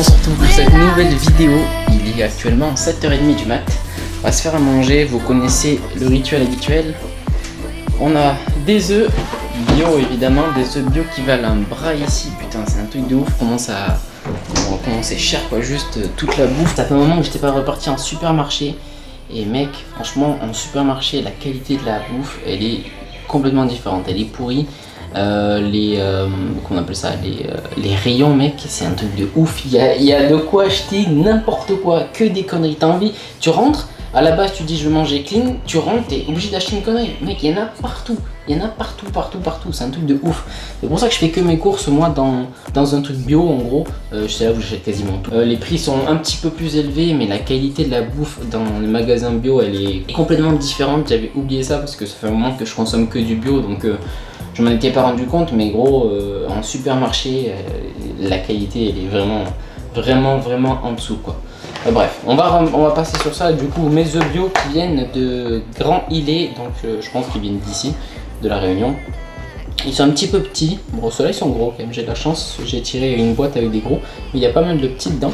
on se retrouve pour cette nouvelle vidéo. Il est actuellement 7h30 du mat. On va se faire à manger, vous connaissez le rituel habituel. On a des œufs bio évidemment, des œufs bio qui valent un bras ici. Putain, c'est un truc de ouf. Comment ça. Comment c'est cher quoi, juste euh, toute la bouffe. Ça fait un moment que j'étais pas reparti en supermarché. Et mec, franchement, en supermarché, la qualité de la bouffe, elle est complètement différente. Elle est pourrie. Euh, les euh, ça les, rayons mec c'est un truc de ouf. Il y de quoi acheter n'importe quoi que des conneries. T'as envie tu rentres à la base, tu dis je veux manger clean, tu rentres, t'es obligé d'acheter une connerie. Mec, il y en a partout. Il y en a partout, partout, partout. C'est un truc de ouf. C'est pour ça que je fais que mes courses, moi, dans, dans un truc bio, en gros. Euh, je sais là où j'achète quasiment tout. Euh, les prix sont un petit peu plus élevés, mais la qualité de la bouffe dans les magasins bio, elle est complètement différente. J'avais oublié ça parce que ça fait un moment que je consomme que du bio, donc euh, je m'en étais pas rendu compte. Mais gros, en supermarché, la qualité, elle est vraiment, vraiment, vraiment en dessous, quoi. Euh, bref, on va, passer sur ça. Du coup, mes œufs bio qui viennent de Grand Îlet, donc euh, je pense qu'ils viennent d'ici, de la Réunion. Ils sont un petit peu petits. Bon, ceux-là, ils sont gros quand même. J'ai de la chance. J'ai tiré une boîte avec des gros. Mais il y a pas mal de petits dedans.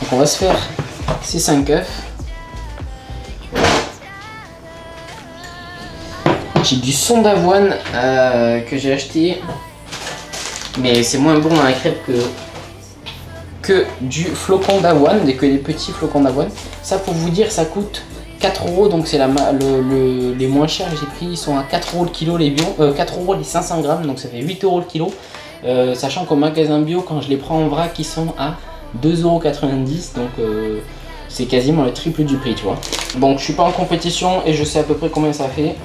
Donc, on va se faire ces 5 œufs. J'ai du son d'avoine euh, que j'ai acheté. Mais c'est moins bon dans la crêpe que que du flocon d'avoine, que des petits flocons d'avoine. Ça pour vous dire, ça coûte 4 euros, donc c'est le, les moins chers que j'ai pris, ils sont à 4 euros le kilo les bio, 4 euh, euros les 500 grammes, donc ça fait 8 euros le kilo. Euh, sachant qu'au magasin bio, quand je les prends en vrac, ils sont à 2,90 euros, donc euh, c'est quasiment le triple du prix, tu vois. Donc je suis pas en compétition et je sais à peu près combien ça fait,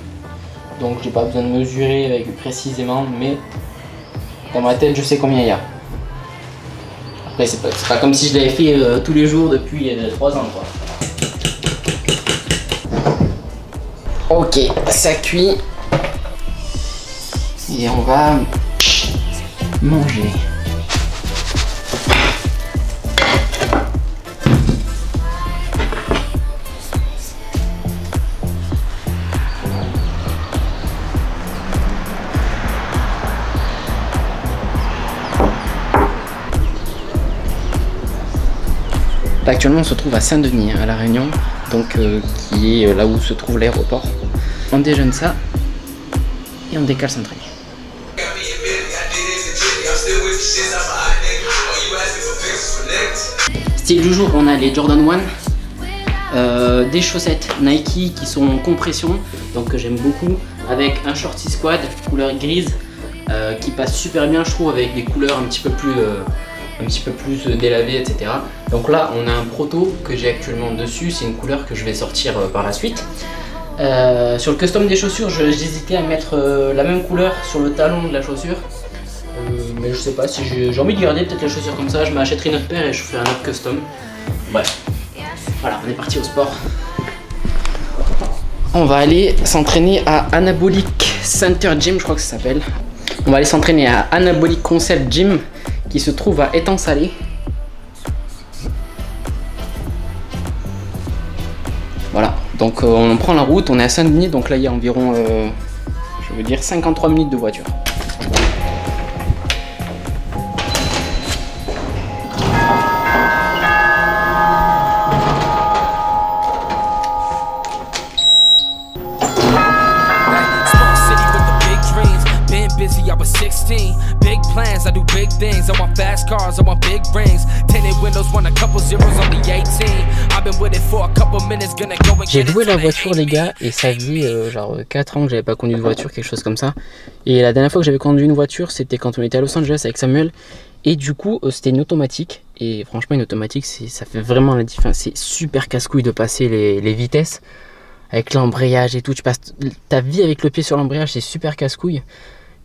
donc j'ai pas besoin de mesurer avec précisément, mais dans ma tête, je sais combien il y a c'est pas, comme si je l'avais fait euh, tous les jours depuis 3 euh, ans quoi. Ok, ça cuit. Et on va manger. Actuellement, on se trouve à Saint-Denis, hein, à La Réunion, donc euh, qui est euh, là où se trouve l'aéroport. On déjeune ça et on décale s'entraîner. Style du jour, on a les Jordan 1, euh, des chaussettes Nike qui sont en compression, donc que j'aime beaucoup, avec un shorty squad couleur grise qui passe super bien je trouve avec des couleurs un petit peu plus un petit peu plus délavé, etc. Donc là, on a un proto que j'ai actuellement dessus. C'est une couleur que je vais sortir euh, par la suite. Euh, sur le custom des chaussures, j'hésitais à mettre euh, la même couleur sur le talon de la chaussure. mais je sais pas si j'ai envie de garder peut-être la chaussure comme ça. Je m'achèterai une autre paire et je ferai un autre custom. Bref. Voilà, on est parti au sport. On va aller s'entraîner à Anabolic Center Gym, je crois que ça s'appelle. On va aller s'entraîner à Anabolic Concept Gym qui se trouve à Étang-Salé. Voilà, donc euh, on prend la route, on est à Saint-Denis, donc là il y a environ, euh, je veux dire, 53 minutes de voiture. Things. I want fast cars, I want big rings. Tinted windows, want a couple zeros on the 18. I've been with it for a couple minutes, gonna go and J'ai loué la voiture, les gars, et ça faisait euh, genre 4 ans que j'avais pas conduit de voiture, quelque chose comme ça. Et la dernière fois que j'avais conduit une voiture, c'était quand on était à Los Angeles avec Samuel. Et du coup, euh, c'était une automatique. Et franchement, une automatique, ça fait vraiment la différence. C'est super casse-couille de passer les, les vitesses. avec l'embrayage et tout. Tu passes ta vie avec le pied sur l'embrayage, c'est super casse-couille.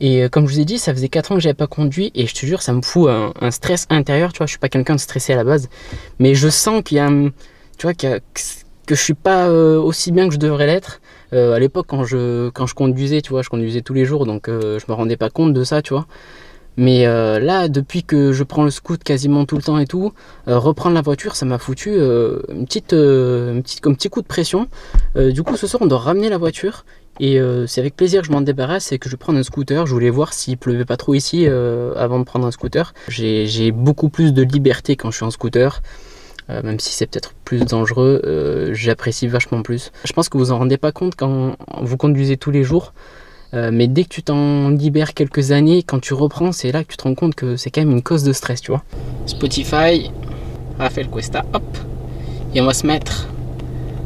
Et euh, comme je vous ai dit, ça faisait 4 ans que j'avais pas conduit et je te jure, ça me fout un, stress intérieur. Tu vois, je suis pas quelqu'un de stressé à la base, mais je sens qu'il y a, tu vois, que je suis pas euh, aussi bien que je devrais l'être. Euh, à l'époque, quand je, je conduisais, tu vois, je conduisais tous les jours, donc je me rendais pas compte de ça, tu vois. Mais là, depuis que je prends le scoot quasiment tout le temps et tout, reprendre la voiture, ça m'a foutu une petite, un petit, comme petit coup de pression. du coup, ce soir, on doit ramener la voiture. Et euh, c'est avec plaisir que je m'en débarrasse et que je prends un scooter. Je voulais voir s'il pleuvait pas trop ici euh, avant de prendre un scooter. J'ai beaucoup plus de liberté quand je suis en scooter. Euh, même si c'est peut-être plus dangereux, j'apprécie vachement plus. Je pense que vous en rendez pas compte quand vous conduisez tous les jours. mais dès que tu t'en libères quelques années, quand tu reprends, c'est là que tu te rends compte que c'est quand même une cause de stress, tu vois. Spotify, Rafael Cuesta, hop. Et on va se mettre,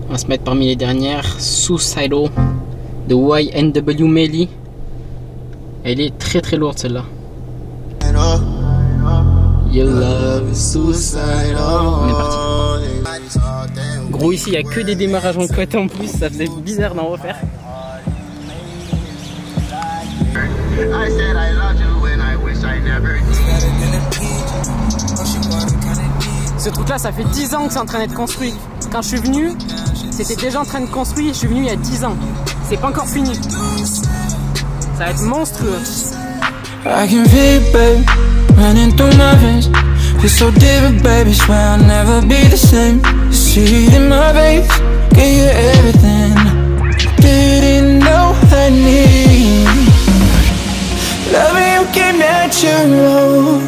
on va se mettre parmi les dernières, Suicidal de YNW Melly. Elle est très très lourde celle-là. On est parti. Gros ici il n'y a que des démarrages en côté en plus, ça faisait bizarre d'en refaire. Ce truc là ça fait 10 ans que c'est en train d'être construit. Quand je suis venu, c'était déjà en train de construire, je suis venu il y a 10 ans. C'est pas encore fini. Ça va être monstrueux. I can feel baby, running through my veins. Feel so different, baby, swear I'll never be the same. See it in my veins, give you everything. Didn't know I need. Loving you came natural,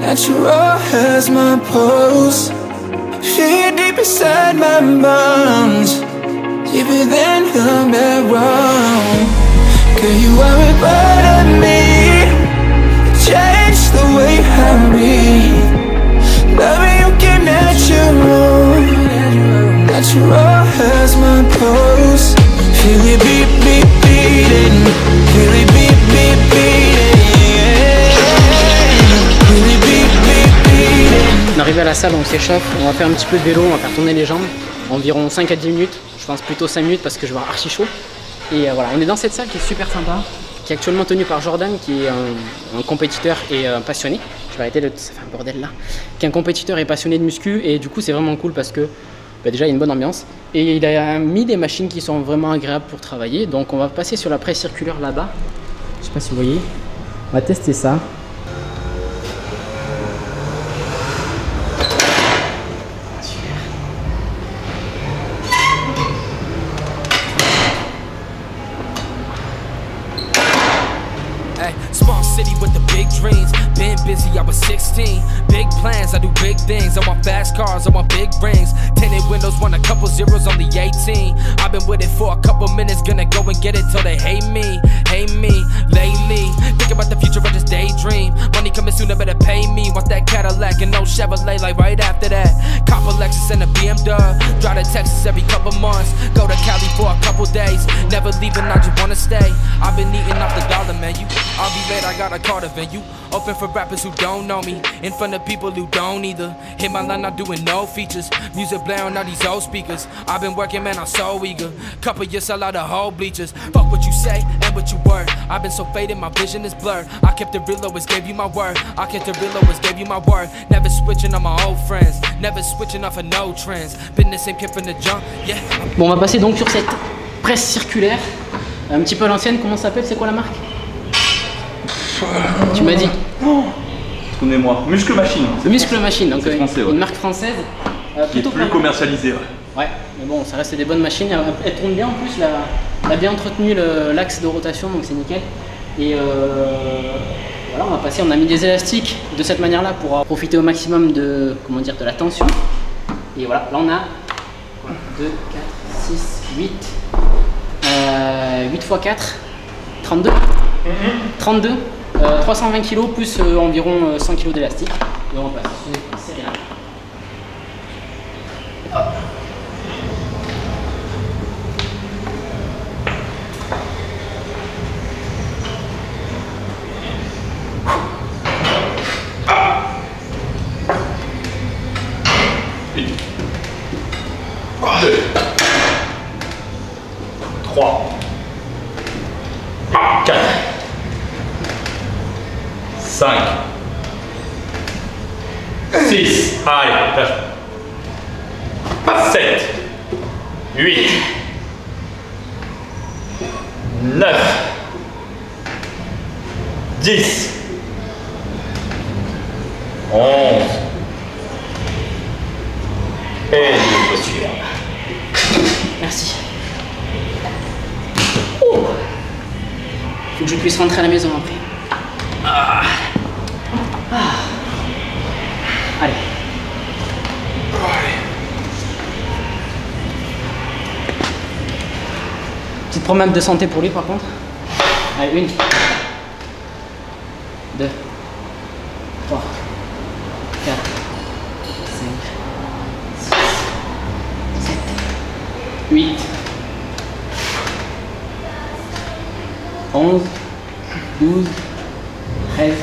natural as my pulse. Feel deep inside my bones. Deeper than underground Girl, you are a part of me. Change the way I breathe. Loving you came natural Natural as my pulse Feel it beat, beat, beating. Feel it beat, arrive à la salle, on s'échauffe, on va faire un petit peu de vélo, on va faire tourner les jambes environ 5 à 10 minutes je pense plutôt 5 minutes parce que je vais avoir archi chaud. Et euh, voilà, on est dans cette salle qui est super sympa, qui est actuellement tenue par Jordan, qui est un, compétiteur et un passionné. Je vais arrêter de... ça fait un bordel là. Qui est un compétiteur et passionné de muscu, et du coup c'est vraiment cool parce que bah, déjà il y a une bonne ambiance. Et il a mis des machines qui sont vraiment agréables pour travailler. Donc on va passer sur la presse circulaire là-bas. Je sais pas si vous voyez. On va tester ça. I was 16. Big plans, I do big things. I want fast cars, I want big rings. Tinted windows, want a couple zeros on the 18. I've been with it for a couple minutes, gonna go and get it till they hate me. Hate me lately. Think about the future, I just daydream. Money coming soon, I better pay me. Want that Cadillac and no Chevrolet, like right after that. Cop Lexus and a BMW. Drive to Texas every couple months. Go to Cali for a couple days. Never leaving, I just wanna stay. I've been eating off the dollar menu. I'll be late, I got a car to venue. Open for rappers who don't know me. In front of people who don't either. Hit my line, not doing no features. Music blaring out these old speakers. I've been working, man, I'm so eager. Couple years, sell out the whole bleachers. Fuck what you say and what you word. I've been so faded, my vision is blurred. I kept it real, always gave you my word. I kept it real, always gave you my word. Never switching on my old friends. Never switching off of no trends. Been the same kid from the jump, yeah. Bon, on va passer donc sur cette presse circulaire. Un petit peu l'ancienne, comment ça s'appelle C'est quoi la marque Tu m'as dit. Oh moi Muscle Machine. Muscle Machine, donc euh, une marque française. Euh, plutôt plus commercialisée. Ouais. mais bon, ça reste des bonnes machines. Elle, tourne bien en plus, elle a bien entretenu l'axe de rotation, donc c'est nickel. Et euh, voilà, on va passer, on a mis des élastiques de cette manière-là pour profiter au maximum de, comment dire, de la tension. Et voilà, là on a 2, 4, 6, 8, 8 x 4, 32. 32 euh, 320 kg plus environ 100 kg d'élastique. On 5, 6, allez, lâche. 7, 8, 9, 10, 11, et le suivant. Merci. Oh Faut que je puisse rentrer à la maison après. Ah. Ah. Allez. Promenade de santé pour lui par contre. Allez, une. Deux. Trois. Quatre. Cinq. Six. Sept. 8 11 12 13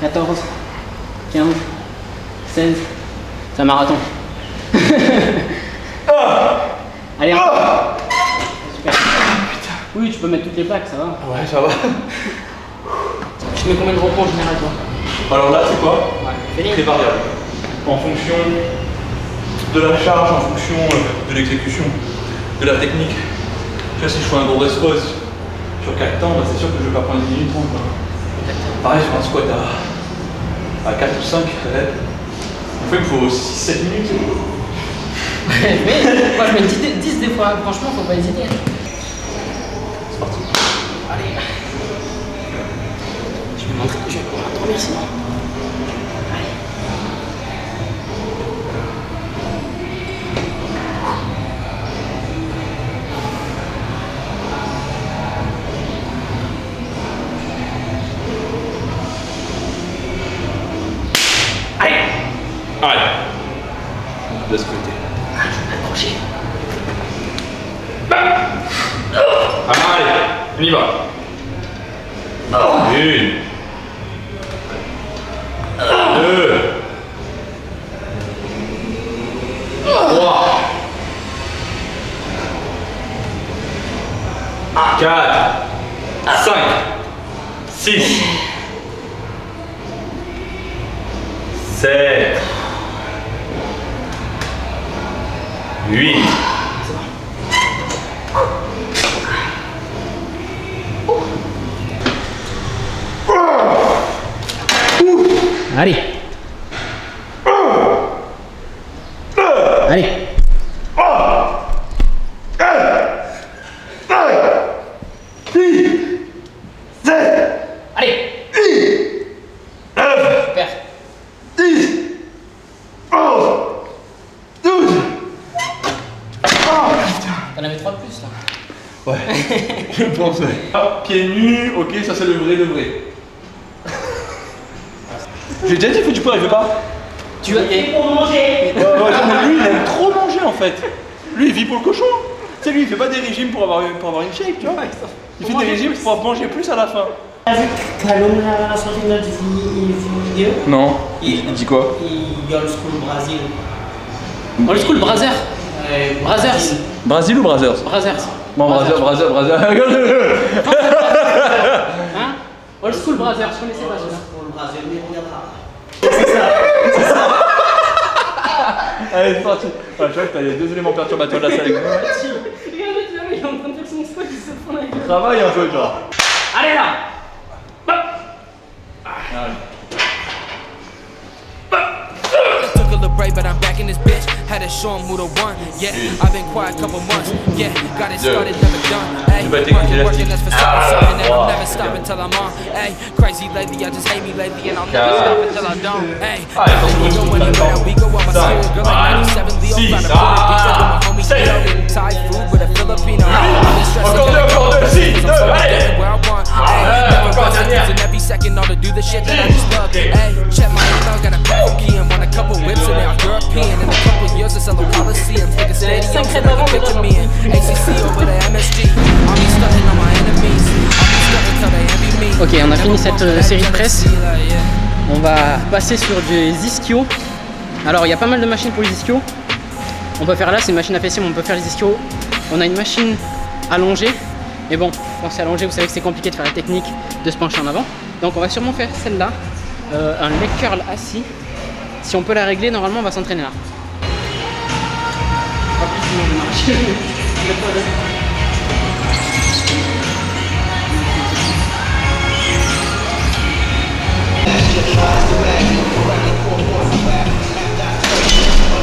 14 15 16 C'est un marathon. Allez, encore. Oui, tu peux mettre toutes les plaques, ça va. Ouais, ça va. Tu mets combien de repos en général, toi? Alors là, c'est quoi? Fais Très variable. En fonction de la charge, en fonction euh, de l'exécution, de la technique. Tu vois, si je fais un gros rest-pause sur 4 temps, bah, c'est sûr que je vais pas prendre 10 minutes 30. quoi. Pareil sur un squat à, à 4 ou 5, peut-être. En fait, il me faut 6-7 minutes. Mais moi je mets 10, 10 des fois, franchement, faut pas hésiter. C'est parti. Allez. Je vais montrer, je vais pouvoir 4, 5, 6, 7, 8, 9, 10. Allez. T'en avais trois de plus là. Ouais, je pense. ouais. Ah, pieds nus, ok, ça c'est le vrai, le vrai. J'ai déjà dit, il faut du poids, il veut pas. Tu as été pour manger. Ouais, ouais, non, mais lui, il aime trop manger en fait. Lui, il vit pour le cochon. Tu sais, lui, il fait pas des régimes pour avoir, pour avoir une shape, tu vois. Il fait des régimes pour manger plus à la fin. T'as vu Calum a sorti notre vi- vidéo Non. Il- dit quoi Il Old School Brazil. Old school Brazzer. Brazzers. Brésil ou Brazzers Brazzers. Bon, Brazzers, Brazzers, Brazzers. Hein Old school Brazzers, je connaissais pas Old celui-là. School Brazil, mais regarde Allez, c'est parti. Ah, tu vois que t'as les deux éléments perturbateurs de la salle. Regarde, tu vois, il est en train de faire son squat, il se prend la gueule. Travaille un peu, genre. Allez là Took a little break, but I'm back in this bitch. Had to show 'em who the one. Yeah, I've been quiet a couple months. Yeah, got it started, never done. Hey, working, working, that's for something, something, and I'll never stop until I'm on. Hey, crazy lately, I just hate me lately, and I'll never stop until I don't. Hey, we go anywhere, we go on my school, girl like 97, Leo, Six. found a bullet, Ah. with my homie, Sept. Kilo, eating Thai food with a Filipino. I've been stressing, never encore rest, dernière. using every second, all to do the shit that I just love. Hey, check my email, got a pack key and want a couple whips and they are European. In a couple years, it's a Coliseum. Take a stadium, so they can picture me in ACC over the MSG. I'll be stunting on my enemies. I'll be stunting till they envy me. Ok, on a fini cette euh, série de presse. On va passer sur des ischios. Alors, il y a pas mal de machines pour les ischios. On peut faire là, c'est une machine à fessiers, mais on peut faire les ischios. On a une machine allongé. Mais bon, quand c'est allongé, vous savez que c'est compliqué de faire la technique de se pencher en avant. Donc on va sûrement faire celle-là, euh, un leg curl assis. Si on peut la régler, normalement on va s'entraîner là.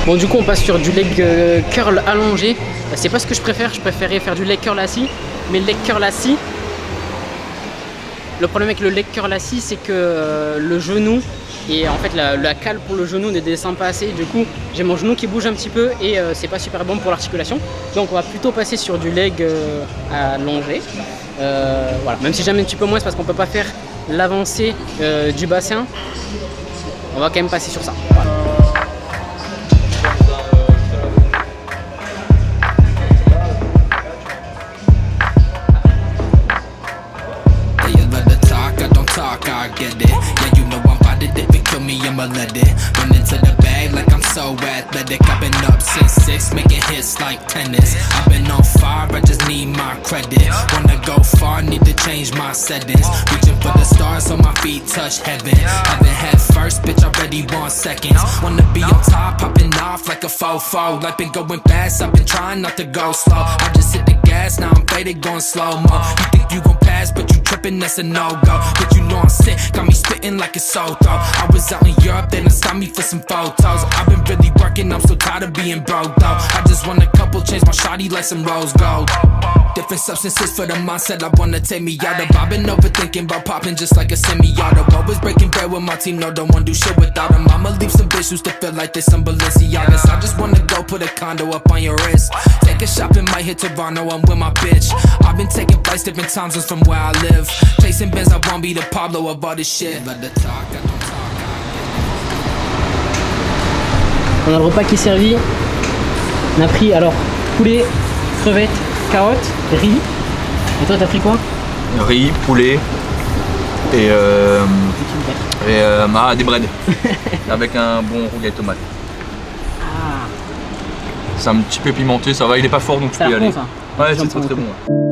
Bon du coup on passe sur du leg euh, curl allongé. Euh, C'est pas ce que je préfère, je préférais faire du leg curl assis. Mais le leg curl assis, le problème avec le leg curl assis c'est que euh, le genou et en fait la, cale pour le genou ne descend pas assez. Du coup j'ai mon genou qui bouge un petit peu et euh, c'est pas super bon pour l'articulation. Donc on va plutôt passer sur du leg euh, allongé. Voilà. Même si j'aime un petit peu moins c'est parce qu'on peut pas faire l'avancée du bassin. On va quand même passer sur ça. Hits like tennis. I've been on fire, I just need my credit. Wanna go far, need to change my settings. Reaching for the stars, so my feet touch heaven. Haven't had first, bitch, already want seconds. Wanna be on top, popping off like a fofo. Life been going fast, I've been trying not to go slow. I just hit the gas, now I'm faded, going slow mo. You think you gon' pass, but you trippin', that's a no go. But you know I'm sick, got me spitting like a soul throw. I was out in Europe, they done stopped me for some photos. I've been really working, I'm so tired of being broke though. I just want a couple, change my shawty like some rose gold. Different substances for the mindset, I wanna take me out of. I've been overthinking about popping just like a semi-auto. Always breaking bread with my team, no, don't wanna do shit without them. I'ma leave some bitch who's to feel like there's some Balenciagas. I just wanna go put a condo up on your wrist. Take a shopping, might hit Toronto, I'm with my bitch. I've been taking flights different times zones from where I live. Chasing Benz, I won't be the Pablo of all this shit. But the talk, I don't talk. On a le repas qui est servi. On a pris alors poulet, crevettes, carottes, riz. Et toi t'as pris quoi? Riz, poulet et, euh, et euh, ah, des breads. Avec un bon rougail tomate. Ah, C'est un petit peu pimenté, ça va, il est pas fort donc tu peux y aller. bon ça. Ouais, c'est très très bon. ouais.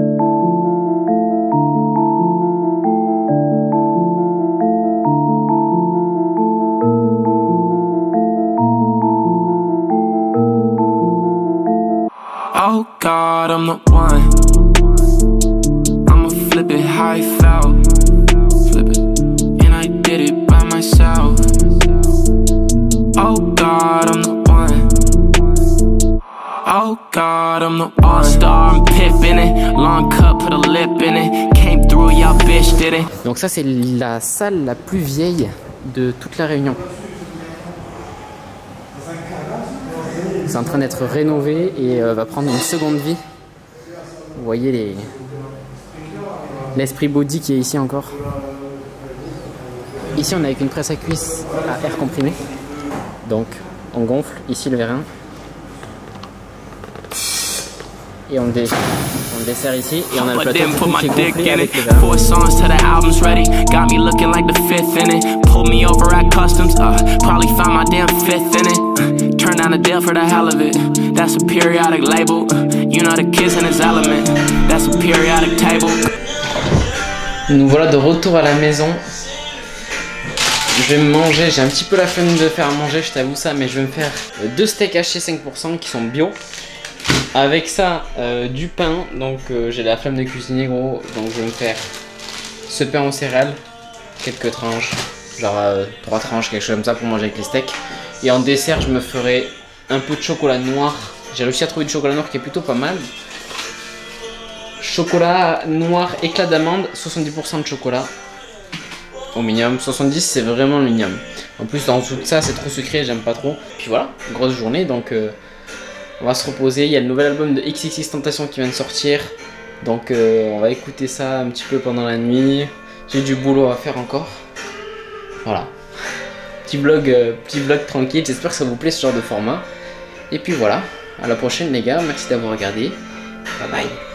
I felt. Flip it. And I did it by myself. Oh God, I'm the one. Oh God, I'm the all star. I'm Pip in it. Long cut, put a lip in it. Came through, y'all bitch did it. Donc ça c'est la salle la plus vieille de toute la Réunion. C'est en train d'être rénové et euh, va prendre une seconde vie. Vous voyez les l'esprit body qui est ici encore. Ici on est avec une presse à cuisse à air comprimé. Donc on gonfle ici le vérin. Et on le, dé- on le dessert ici et on a le plateau qui est gonflé avec le vérin. Four songs till the album's ready. Got me looking like the fifth in it. Pulled me over at customs. Uh, probably found my damn fifth in it. Uh, turn down a deal for the hell of it. That's a periodic label. Uh, you know the kid's in his element. That's a periodic table. Nous voilà de retour à la maison. Je vais me manger, j'ai un petit peu la flemme de faire manger, je t'avoue ça, mais je vais me faire deux steaks hachés 5% qui sont bio. Avec ça, euh, du pain, donc euh, j'ai la flemme de cuisiner gros, donc je vais me faire ce pain aux céréales, quelques tranches, genre euh, trois tranches, quelque chose comme ça pour manger avec les steaks. Et en dessert, je me ferai un peu de chocolat noir. J'ai réussi à trouver du chocolat noir qui est plutôt pas mal. Chocolat noir, éclat d'amande, 70% de chocolat. Au minimum, 70 c'est vraiment le minimum. En plus, en dessous de ça, c'est trop sucré, j'aime pas trop. Puis voilà, grosse journée, donc euh, on va se reposer. Il y a le nouvel album de XXX Tentation qui vient de sortir. Donc euh, on va écouter ça un petit peu pendant la nuit. J'ai du boulot à faire encore. Voilà. Petit vlog, euh, petit vlog tranquille, j'espère que ça vous plaît ce genre de format. Et puis voilà, à la prochaine les gars, merci d'avoir regardé. Bye bye.